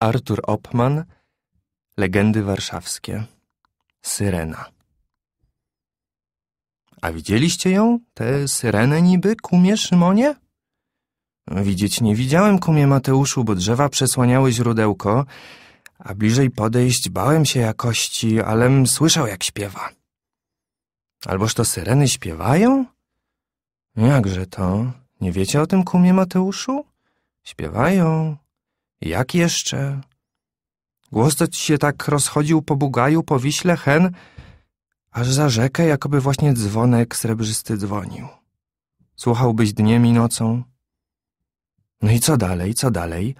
Artur Opman Legendy warszawskie Syrena A widzieliście ją, tę syrenę niby, kumie Szymonie? Widzieć nie widziałem, kumie Mateuszu, bo drzewa przesłaniały źródełko, a bliżej podejść bałem się jakości, alem słyszał jak śpiewa. Alboż to syreny śpiewają? Jakże to? Nie wiecie o tym, kumie Mateuszu? Śpiewają. Jak jeszcze? Głos to ci się tak rozchodził po Bugaju, po Wiśle, hen, aż za rzekę jakoby właśnie dzwonek srebrzysty dzwonił. Słuchałbyś dniem i nocą? No i co dalej, co dalej?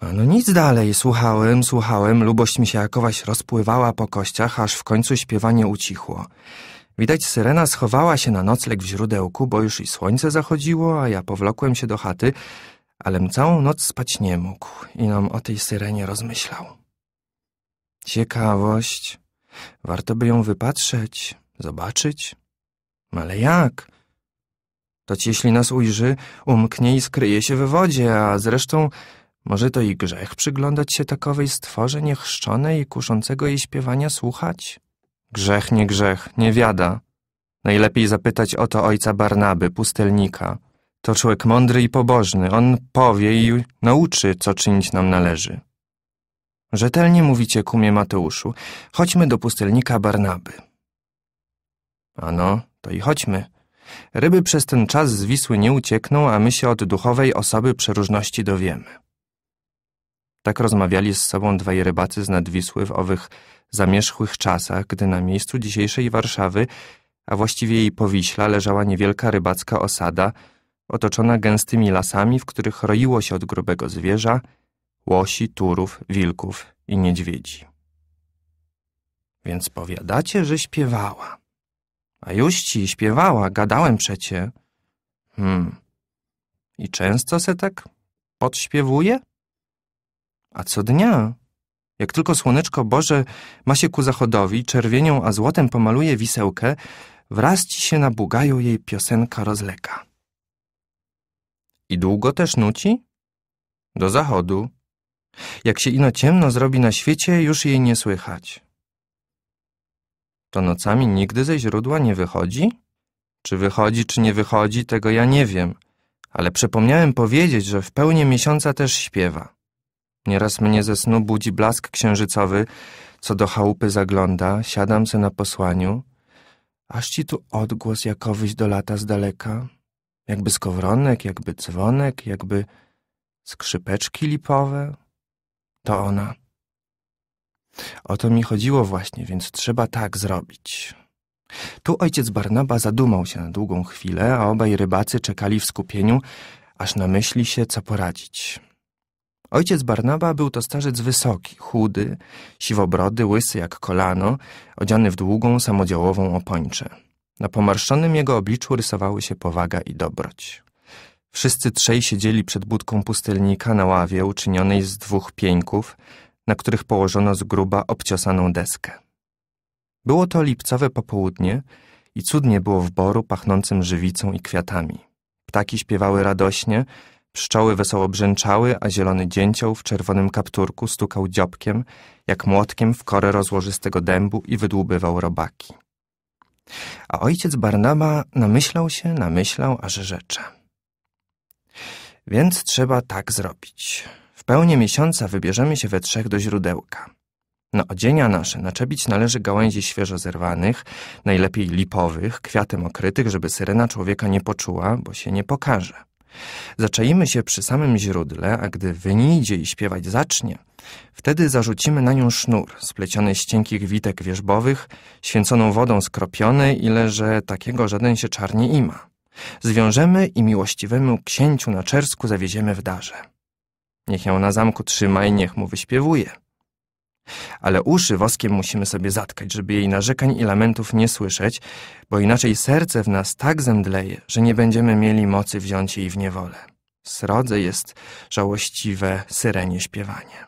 A no nic dalej, słuchałem, słuchałem, lubość mi się jakowaś rozpływała po kościach, aż w końcu śpiewanie ucichło. Widać, syrena schowała się na nocleg w źródełku, bo już i słońce zachodziło, a ja powlokłem się do chaty, alem całą noc spać nie mógł i nam o tej syrenie rozmyślał. Ciekawość. Warto by ją wypatrzeć, zobaczyć. Ale jak? To ci, jeśli nas ujrzy, umknie i skryje się we wodzie, a zresztą może to i grzech przyglądać się takowej stworze niechrzczonej i kuszącego jej śpiewania słuchać? Grzech, nie grzech, nie wiada. Najlepiej zapytać o to ojca Barnaby, pustelnika. To człowiek mądry i pobożny. On powie i nauczy, co czynić nam należy. Rzetelnie mówicie, kumie Mateuszu. Chodźmy do pustelnika Barnaby. Ano, to i chodźmy. Ryby przez ten czas z Wisły nie uciekną, a my się od duchowej osoby przeróżności dowiemy. Tak rozmawiali z sobą dwaj rybacy z Nadwisły w owych zamierzchłych czasach, gdy na miejscu dzisiejszej Warszawy, a właściwie jej powiśla, leżała niewielka rybacka osada, otoczona gęstymi lasami, w których roiło się od grubego zwierza, łosi, turów, wilków i niedźwiedzi. Więc powiadacie, że śpiewała. A już ci śpiewała, gadałem przecie. Hmm. I często se tak podśpiewuje? A co dnia? Jak tylko słoneczko Boże ma się ku zachodowi, czerwienią a złotem pomaluje wisełkę, wraz ci się na bugaju jej piosenka rozlega. I długo też nuci? Do zachodu. Jak się ino ciemno zrobi na świecie, już jej nie słychać. To nocami nigdy ze źródła nie wychodzi? Czy wychodzi, czy nie wychodzi, tego ja nie wiem, ale przypomniałem powiedzieć, że w pełni miesiąca też śpiewa. Nieraz mnie ze snu budzi blask księżycowy, co do chałupy zagląda, siadam se na posłaniu, aż ci tu odgłos jakowyś dolata z daleka, jakby skowronek, jakby dzwonek, jakby skrzypeczki lipowe. To ona. O to mi chodziło właśnie, więc trzeba tak zrobić. Tu ojciec Barnaba zadumał się na długą chwilę, a obaj rybacy czekali w skupieniu, aż namyśli się, co poradzić. Ojciec Barnaba był to starzec wysoki, chudy, siwobrody, łysy jak kolano, odziany w długą, samodziałową opończę. Na pomarszczonym jego obliczu rysowały się powaga i dobroć. Wszyscy trzej siedzieli przed budką pustelnika na ławie uczynionej z dwóch pieńków, na których położono z gruba obciosaną deskę. Było to lipcowe popołudnie i cudnie było w boru pachnącym żywicą i kwiatami. Ptaki śpiewały radośnie, pszczoły wesoło brzęczały, a zielony dzięcioł w czerwonym kapturku stukał dziobkiem, jak młotkiem w korę rozłożystego dębu i wydłubywał robaki. A ojciec Barnaba namyślał się, namyślał, aż rzecze. Więc trzeba tak zrobić. W pełni miesiąca wybierzemy się we trzech do źródełka. Na odzienia nasze naczepić należy gałęzi świeżo zerwanych, najlepiej lipowych, kwiatem okrytych, żeby syrena człowieka nie poczuła, bo się nie pokaże. Zaczaimy się przy samym źródle, a gdy wynijdzie i śpiewać zacznie, wtedy zarzucimy na nią sznur, spleciony z cienkich witek wierzbowych, święconą wodą skropiony, ile że takiego żaden się czarnie ima. Zwiążemy i miłościwemu księciu na czersku zawieziemy w darze. Niech ją na zamku trzyma i niech mu wyśpiewuje. Ale uszy woskiem musimy sobie zatkać, żeby jej narzekań i lamentów nie słyszeć, bo inaczej serce w nas tak zemdleje, że nie będziemy mieli mocy wziąć jej w niewolę. Srodze jest żałościwe syrenie śpiewanie.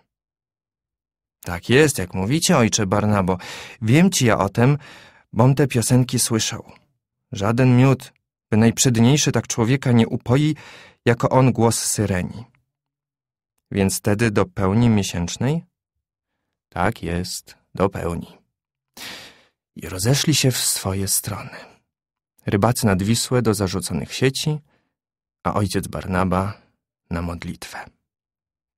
Tak jest, jak mówicie, ojcze Barnabo. Wiem ci ja o tem, bom te piosenki słyszał. Żaden miód, by najprzedniejszy tak człowieka nie upoi, jako on głos syreni. Więc wtedy do pełni miesięcznej? Tak jest, do pełni. I rozeszli się w swoje strony. Rybacy nad Wisłę do zarzuconych sieci, a ojciec Barnaba na modlitwę.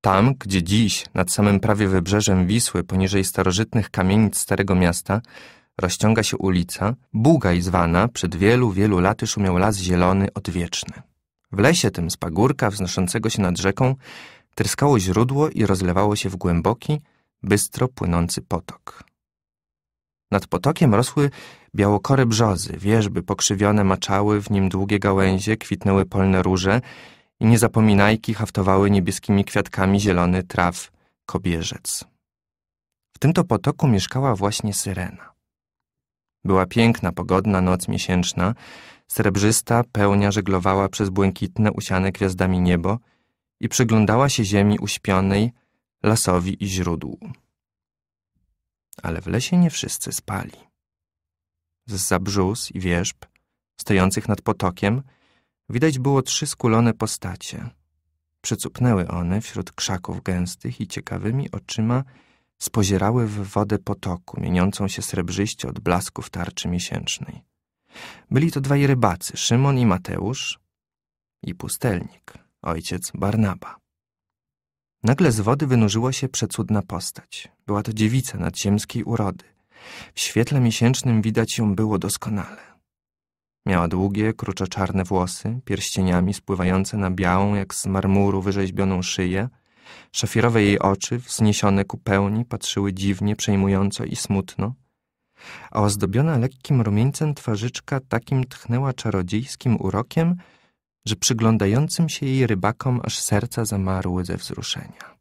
Tam, gdzie dziś, nad samym prawie wybrzeżem Wisły, poniżej starożytnych kamienic Starego Miasta, rozciąga się ulica, Bugaj zwana, przed wielu, wielu laty szumiał las zielony, odwieczny. W lesie tym z pagórka wznoszącego się nad rzeką tryskało źródło i rozlewało się w głęboki, bystro płynący potok. Nad potokiem rosły białokore brzozy, wierzby pokrzywione maczały, w nim długie gałęzie, kwitnęły polne róże i niezapominajki haftowały niebieskimi kwiatkami zielony traw kobierzec. W tym to potoku mieszkała właśnie syrena. Była piękna, pogodna noc miesięczna, srebrzysta pełnia żeglowała przez błękitne, usiane gwiazdami niebo i przyglądała się ziemi uśpionej, lasowi i źródłu. Ale w lesie nie wszyscy spali. Z zabrzus i wierzb, stojących nad potokiem, widać było trzy skulone postacie. Przycupnęły one wśród krzaków gęstych i ciekawymi oczyma spozierały w wodę potoku, mieniącą się srebrzyście od blasków tarczy miesięcznej. Byli to dwaj rybacy, Szymon i Mateusz i pustelnik, ojciec Barnaba. Nagle z wody wynurzyła się przecudna postać. Była to dziewica nadziemskiej urody. W świetle miesięcznym widać ją było doskonale. Miała długie, kruczo-czarne włosy, pierścieniami spływające na białą, jak z marmuru wyrzeźbioną szyję. Szafirowe jej oczy, wzniesione ku pełni, patrzyły dziwnie, przejmująco i smutno. A ozdobiona lekkim rumieńcem twarzyczka takim tchnęła czarodziejskim urokiem, że przyglądającym się jej rybakom aż serca zamarły ze wzruszenia.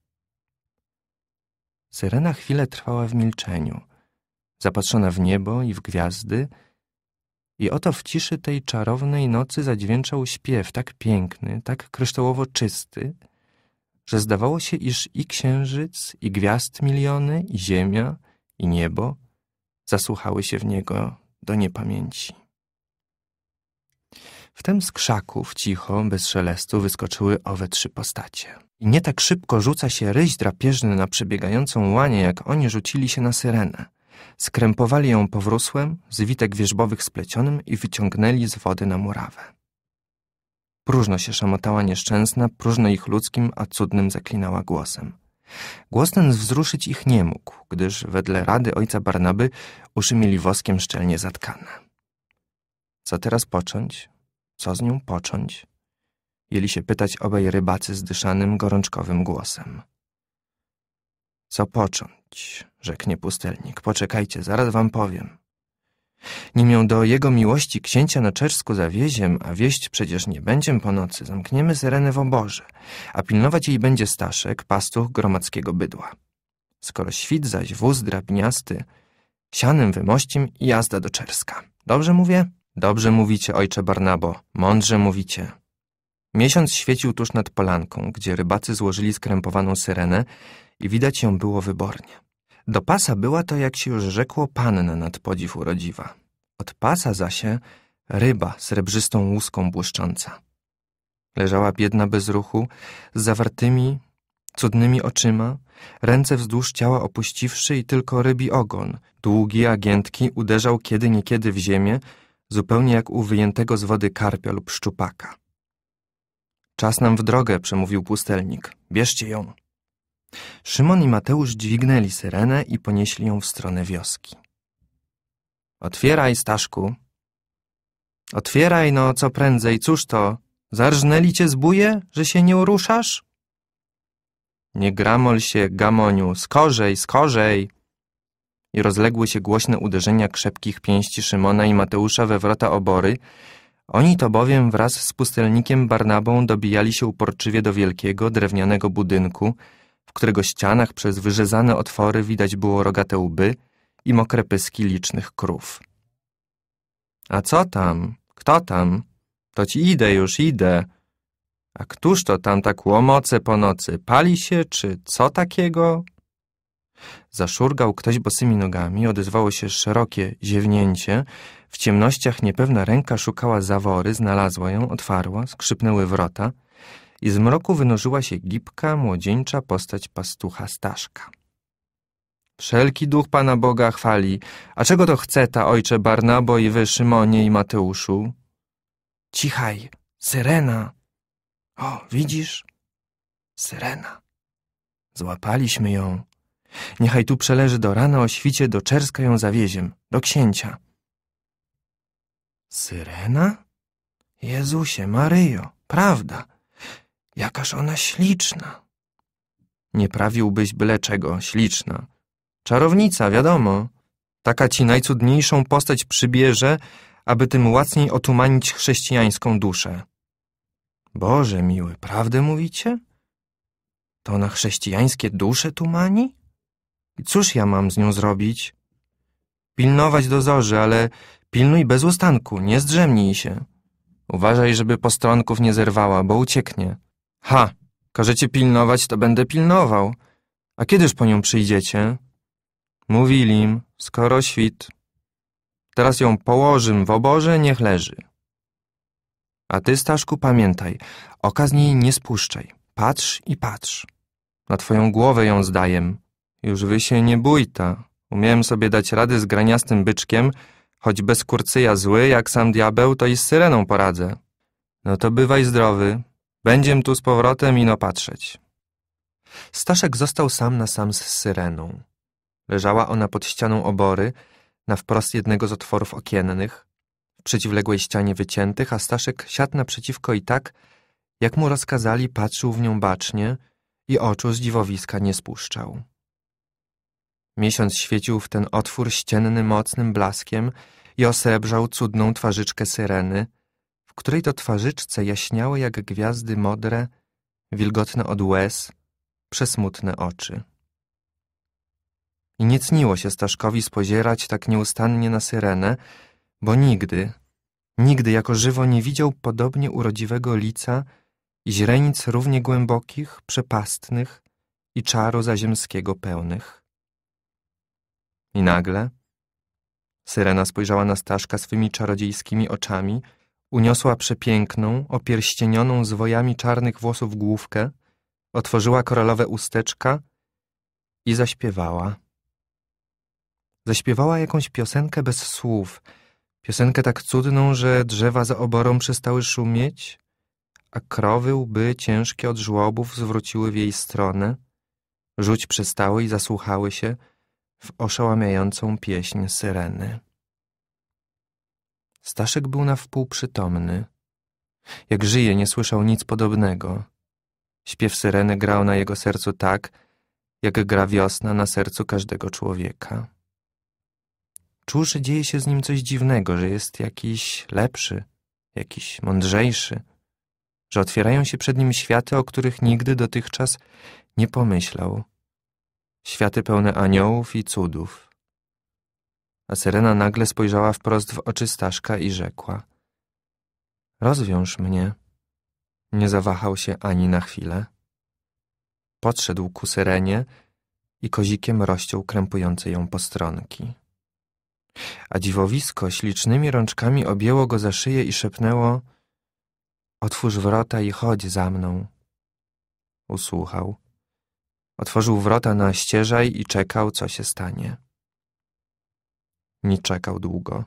Syrena chwilę trwała w milczeniu, zapatrzona w niebo i w gwiazdy, i oto w ciszy tej czarownej nocy zadźwięczał śpiew tak piękny, tak kryształowo czysty, że zdawało się, iż i księżyc, i gwiazd miliony, i ziemia, i niebo zasłuchały się w niego do niepamięci. Wtem z krzaków, cicho, bez szelestu, wyskoczyły owe trzy postacie. I nie tak szybko rzuca się ryś drapieżny na przebiegającą łanię, jak oni rzucili się na syrenę. Skrępowali ją powrósłem, z witek wierzbowych splecionym i wyciągnęli z wody na murawę. Próżno się szamotała nieszczęsna, próżno ich ludzkim, a cudnym zaklinała głosem. Głos ten wzruszyć ich nie mógł, gdyż wedle rady ojca Barnaby uszy mieli woskiem szczelnie zatkane. Co teraz począć? Co z nią począć? Jeli się pytać obaj rybacy zdyszanym, gorączkowym głosem. Co począć? rzeknie pustelnik. Poczekajcie, zaraz wam powiem. Nim ją do jego miłości księcia na czersku zawieziem, a wieść przecież nie będziem po nocy, zamkniemy syrenę w oborze, a pilnować jej będzie Staszek, pastuch gromadzkiego bydła. Skoro świt zaś wóz drabniasty, sianem wymościm i jazda do Czerska. Dobrze mówię? Dobrze mówicie, ojcze Barnabo, mądrze mówicie. Miesiąc świecił tuż nad polanką, gdzie rybacy złożyli skrępowaną syrenę i widać ją było wybornie. Do pasa była to, jak się już rzekło, panna nad podziw urodziwa. Od pasa zasie ryba srebrzystą łuską błyszcząca. Leżała biedna bez ruchu, z zawartymi, cudnymi oczyma, ręce wzdłuż ciała opuściwszy i tylko rybi ogon, długi, agientki, uderzał kiedy niekiedy w ziemię, zupełnie jak u wyjętego z wody karpia lub szczupaka. Czas nam w drogę, przemówił pustelnik. Bierzcie ją. Szymon i Mateusz dźwignęli syrenę i ponieśli ją w stronę wioski. Otwieraj, Staszku. Otwieraj, no, co prędzej, cóż to? Zarżnęli cię zbóje, że się nie uruszasz? Nie gramol się, gamoniu, skorzej, skorzej! I rozległy się głośne uderzenia krzepkich pięści Szymona i Mateusza we wrota obory. Oni to bowiem wraz z pustelnikiem Barnabą dobijali się uporczywie do wielkiego, drewnianego budynku, w którego ścianach przez wyrzezane otwory widać było rogate łby i mokre pyski licznych krów. A co tam? Kto tam? To ci idę już, idę. A któż to tam tak łomoce po nocy? Pali się, czy co takiego? Zaszurgał ktoś bosymi nogami, odezwało się szerokie ziewnięcie. W ciemnościach niepewna ręka szukała zawory, znalazła ją, otwarła, skrzypnęły wrota i z mroku wynurzyła się gibka, młodzieńcza postać pastucha Staszka. Wszelki duch Pana Boga chwali, a czego to chce ta ojcze Barnabo i wy Szymonie i Mateuszu? Cichaj, syrena. O, widzisz? Syrena. Złapaliśmy ją. Niechaj tu przeleży do rana o świcie, do Czerska ją zawieziem, do księcia. Syrena? Jezusie, Maryjo, prawda. Jakaż ona śliczna. Nie prawiłbyś byle czego, śliczna. Czarownica, wiadomo. Taka ci najcudniejszą postać przybierze, aby tym łacniej otumanić chrześcijańską duszę. Boże miły, prawdę mówicie? To na chrześcijańskie dusze tumani? I cóż ja mam z nią zrobić? Pilnować do zorzy, ale pilnuj bez ustanku, nie zdrzemnij się. Uważaj, żeby postronków nie zerwała, bo ucieknie. Ha, każecie pilnować, to będę pilnował. A kiedyż po nią przyjdziecie? Mówili im, skoro świt. Teraz ją położym w oborze, niech leży. A ty, Staszku, pamiętaj, oka z niej nie spuszczaj. Patrz i patrz. Na twoją głowę ją zdajem. Już wy się nie bój ta. Umiałem sobie dać rady z graniastym byczkiem, choć bez kurcyja zły, jak sam diabeł, to i z syreną poradzę. No to bywaj zdrowy. Będziem tu z powrotem ino patrzeć. Staszek został sam na sam z syreną. Leżała ona pod ścianą obory, na wprost jednego z otworów okiennych, w przeciwległej ścianie wyciętych, a Staszek siadł naprzeciwko i tak, jak mu rozkazali, patrzył w nią bacznie i oczu z dziwowiska nie spuszczał. Miesiąc świecił w ten otwór ścienny mocnym blaskiem i osrebrzał cudną twarzyczkę syreny, w której to twarzyczce jaśniały jak gwiazdy modre, wilgotne od łez, przesmutne oczy. I nie cniło się Staszkowi spozierać tak nieustannie na syrenę, bo nigdy, nigdy jako żywo nie widział podobnie urodziwego lica i źrenic równie głębokich, przepastnych i czaru zaziemskiego pełnych. I nagle Syrena spojrzała na Staszka swymi czarodziejskimi oczami, uniosła przepiękną, opierścienioną zwojami czarnych włosów główkę, otworzyła koralowe usteczka i zaśpiewała. Zaśpiewała jakąś piosenkę bez słów, piosenkę tak cudną, że drzewa za oborą przestały szumieć, a krowy łby ciężkie od żłobów zwróciły w jej stronę, rzuć przestały i zasłuchały się w oszałamiającą pieśń syreny. Staszek był na wpół przytomny. Jak żyje, nie słyszał nic podobnego. Śpiew syreny grał na jego sercu tak, jak gra wiosna na sercu każdego człowieka. Czuł, że dzieje się z nim coś dziwnego, że jest jakiś lepszy, jakiś mądrzejszy, że otwierają się przed nim światy, o których nigdy dotychczas nie pomyślał. Światy pełne aniołów i cudów. A Syrena nagle spojrzała wprost w oczy Staszka i rzekła Rozwiąż mnie. Nie zawahał się ani na chwilę. Podszedł ku Syrenie i kozikiem rozciął krępujące ją postronki a dziwowisko ślicznymi rączkami objęło go za szyję i szepnęło Otwórz wrota i chodź za mną. Usłuchał. Otworzył wrota na ścieżaj i czekał, co się stanie. Nie czekał długo.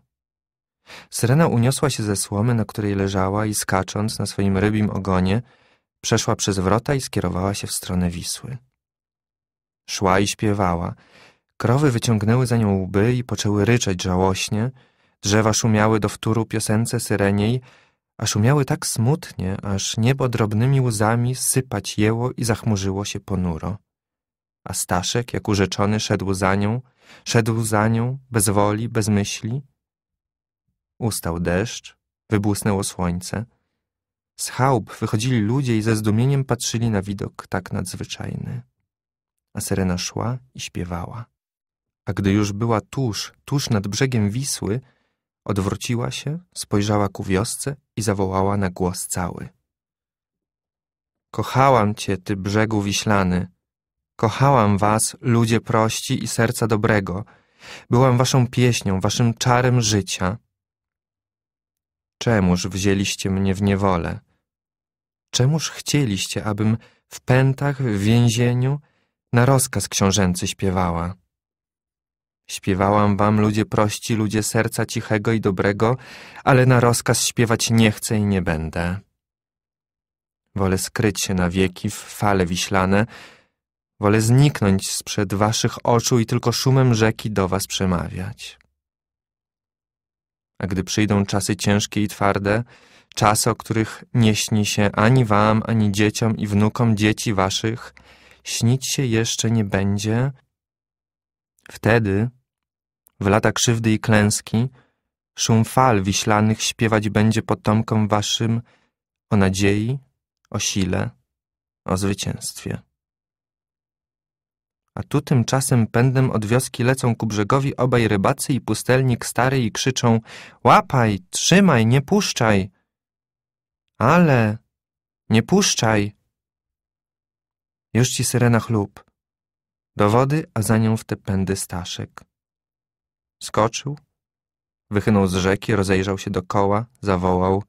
Syrena uniosła się ze słomy, na której leżała i skacząc na swoim rybim ogonie, przeszła przez wrota i skierowała się w stronę Wisły. Szła i śpiewała, Krowy wyciągnęły za nią łby i poczęły ryczeć żałośnie, drzewa szumiały do wtóru piosence syreniej, a szumiały tak smutnie, aż niebo drobnymi łzami sypać jęło i zachmurzyło się ponuro. A Staszek, jak urzeczony, szedł za nią, szedł za nią, bez woli, bez myśli. Ustał deszcz, wybłysnęło słońce. Z chałup wychodzili ludzie i ze zdumieniem patrzyli na widok tak nadzwyczajny. A Syrena szła i śpiewała a gdy już była tuż, tuż nad brzegiem Wisły, odwróciła się, spojrzała ku wiosce i zawołała na głos cały. Kochałam cię, ty brzegu wiślany, kochałam was, ludzie prości i serca dobrego, byłam waszą pieśnią, waszym czarem życia. Czemuż wzięliście mnie w niewolę? Czemuż chcieliście, abym w pętach, w więzieniu, na rozkaz książęcy śpiewała? Śpiewałam wam, ludzie prości, ludzie serca cichego i dobrego, ale na rozkaz śpiewać nie chcę i nie będę. Wolę skryć się na wieki w fale wiślane, wolę zniknąć sprzed waszych oczu i tylko szumem rzeki do was przemawiać. A gdy przyjdą czasy ciężkie i twarde, czasy, o których nie śni się ani wam, ani dzieciom i wnukom dzieci waszych, śnić się jeszcze nie będzie, wtedy, w lata krzywdy i klęski, szum fal wiślanych śpiewać będzie potomkom waszym o nadziei, o sile, o zwycięstwie. A tu tymczasem pędem od wioski lecą ku brzegowi obaj rybacy i pustelnik stary i krzyczą Łapaj, trzymaj, nie puszczaj! Ale, nie puszczaj! Już ci syrena chlub. Do wody, a za nią w te pędy Staszek. Skoczył, wychynął z rzeki, rozejrzał się dokoła, zawołał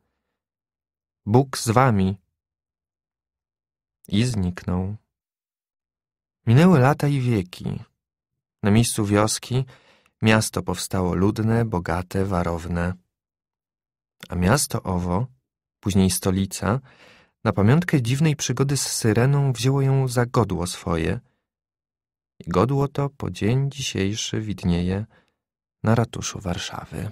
Bóg z wami! I zniknął. Minęły lata i wieki. Na miejscu wioski miasto powstało ludne, bogate, warowne. A miasto owo, później stolica, na pamiątkę dziwnej przygody z syreną wzięło ją za godło swoje. I godło to po dzień dzisiejszy widnieje na ratuszu Warszawy.